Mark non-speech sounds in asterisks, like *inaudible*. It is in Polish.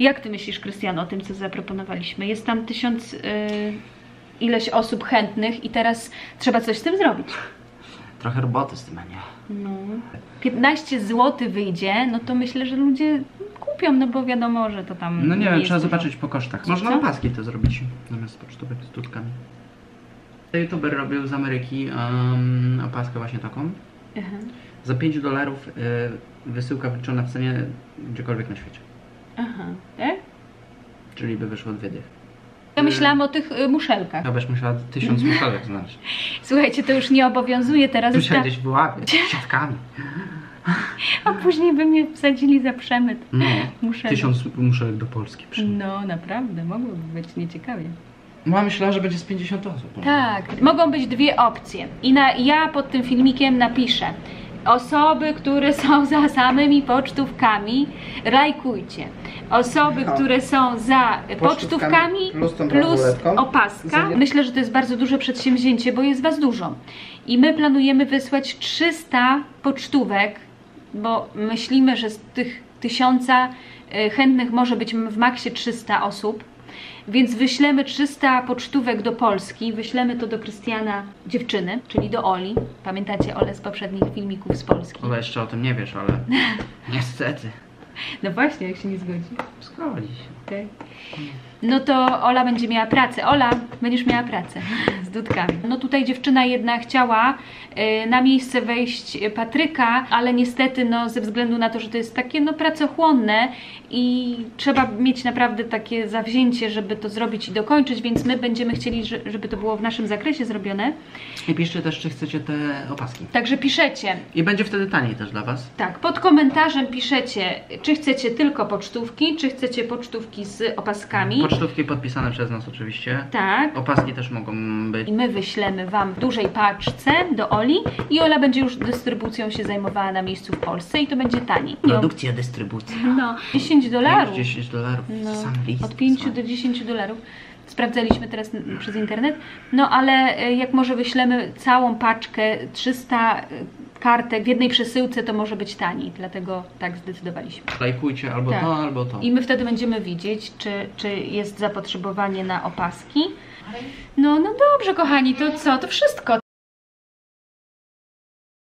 Jak ty myślisz, Krystian, o tym, co zaproponowaliśmy? Jest tam tysiąc y, ileś osób chętnych i teraz trzeba coś z tym zrobić. Trochę roboty z tym, a nie. No. 15 zł wyjdzie, no to myślę, że ludzie kupią, no bo wiadomo, że to tam. No nie wiem, jest trzeba dużo. zobaczyć po kosztach. Co? Można opaski to zrobić zamiast pocztówek z tutkami. YouTuber robił z Ameryki um, opaskę właśnie taką. Aha. Za 5 dolarów y, wysyłka wliczona w cenie gdziekolwiek na świecie. Aha. Tak? Czyli by wyszło dwie dychy. Ja myślałam o tych y, muszelkach. Ja byś musiała tysiąc muszelek znaleźć. *laughs* Słuchajcie, to już nie obowiązuje teraz. Musiała gdzieś wyłapiać *laughs* siatkami. A później by mnie wsadzili za przemyt. No, Muszelek. tysiąc muszelek do Polski przyjdzie. No, naprawdę, mogłoby być nieciekawie. No, myślała, że będzie z 50 osób. Tak, mogą być dwie opcje. I na, ja pod tym filmikiem napiszę. Osoby, które są za samymi pocztówkami, lajkujcie. Osoby, Aha. które są za Pocztówkami pocztówkami plus plus opaska. Myślę, że to jest bardzo duże przedsięwzięcie, bo jest Was dużo. I my planujemy wysłać 300 pocztówek, bo myślimy, że z tych tysiąca y, chętnych może być w maksie 300 osób. Więc wyślemy 300 pocztówek do Polski, wyślemy to do Krystiana dziewczyny, czyli do Oli. Pamiętacie Olę z poprzednich filmików z Polski? Ola, jeszcze o tym nie wiesz, ale *laughs* niestety. No właśnie, jak się nie zgodzi. Zgodzi się. Tak. No to Ola będzie miała pracę. Ola, będziesz miała pracę z dudkami. No tutaj dziewczyna jedna chciała y, na miejsce wejść Patryka, ale niestety no ze względu na to, że to jest takie no pracochłonne i trzeba mieć naprawdę takie zawzięcie, żeby to zrobić i dokończyć, więc my będziemy chcieli, że- żeby to było w naszym zakresie zrobione. I piszcie też, czy chcecie te opaski. Także piszecie, I będzie wtedy taniej też dla Was. Tak, pod komentarzem piszecie, czy chcecie tylko pocztówki, czy chcecie pocztówki z opaskami. Pocztówki podpisane przez nas oczywiście. tak. Opaski też mogą być. I my wyślemy Wam w dużej paczce do Oli i Ola będzie już dystrybucją się zajmowała na miejscu w Polsce i to będzie taniej. Nie, Produkcja, dystrybucja. no, 10 dolarów. 10 dolarów. No, Sam list. od 5 wysłany. do 10 dolarów. Sprawdzaliśmy teraz przez internet. No ale e, jak może wyślemy całą paczkę 300 e, kartek w jednej przesyłce, to może być taniej. Dlatego tak zdecydowaliśmy. Lajkujcie albo Tak. to, albo to. I my wtedy będziemy widzieć, czy, czy jest zapotrzebowanie na opaski. No, no dobrze, kochani, to co? To wszystko.